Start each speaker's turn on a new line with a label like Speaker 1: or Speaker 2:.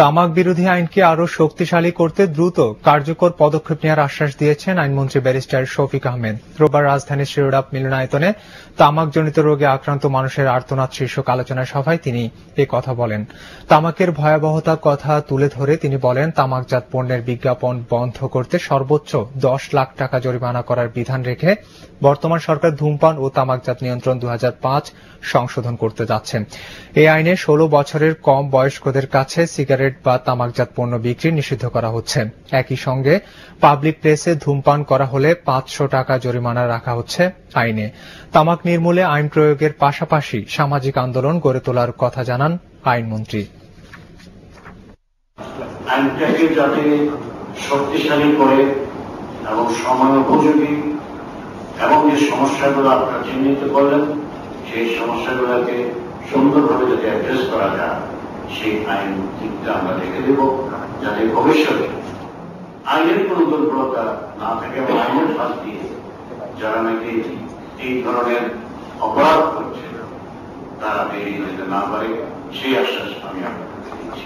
Speaker 1: তামাক বিরোধী আইনকে আরও শক্তিশালী করতে দ্রুত কার্যকর পদক্ষেপ নেওয়ার আশ্বাস দিয়েছেন আইনমন্ত্রী ব্যারিস্টার শফিক আহমেদ। রোববার রাজধানীর শিরোডাপ মিলনায়তনে তামাকজনিত রোগে আক্রান্ত মানুষের আর্তনাদ শীর্ষক আলোচনা সভায় তিনি এ কথা বলেন। তামাকের ভয়াবহতা কথা তুলে ধরে তিনি বলেন, তামাকজাত পণ্যের বিজ্ঞাপন বন্ধ করতে সর্বোচ্চ দশ লাখ টাকা জরিমানা করার বিধান রেখে বর্তমান সরকার ধূমপান ও তামাকজাত নিয়ন্ত্রণ দু হাজার পাঁচ সংশোধন করতে যাচ্ছেন এই আইনে ষোলো বছরের কম বয়স্কদের কাছে সিগারেট বা তামাকজাত পণ্য বিক্রি নিষিদ্ধ করা হচ্ছে। একই সঙ্গে পাবলিক প্লেসে ধূমপান করা হলে পাঁচশো টাকা জরিমানা রাখা হচ্ছে আইনে। তামাক নির্মূলে আইন প্রয়োগের পাশাপাশি সামাজিক আন্দোলন গড়ে তোলার কথা জানান আইনমন্ত্রী।
Speaker 2: আইনটাকে যাতে শক্তিশালী করে এবং সময় উপযোগী এবং যে সমস্যাগুলো আপনারা চিহ্নিত করলেন, সেই সমস্যাগুলোকে সুন্দরভাবে যাতে অ্যাড্রেস করা যায়। সেই আইন দিকটা আমরা রেখে দেব, যাতে ভবিষ্যতে আইনের কোন দুর্বলতা না থাকে এবং আইনের দিয়ে যারা নাকি এই ধরনের অপরাধ করছে, তারা বেরিয়ে যেতে না পারে, সেই আশ্বাস আমি আপনাদের দিচ্ছি।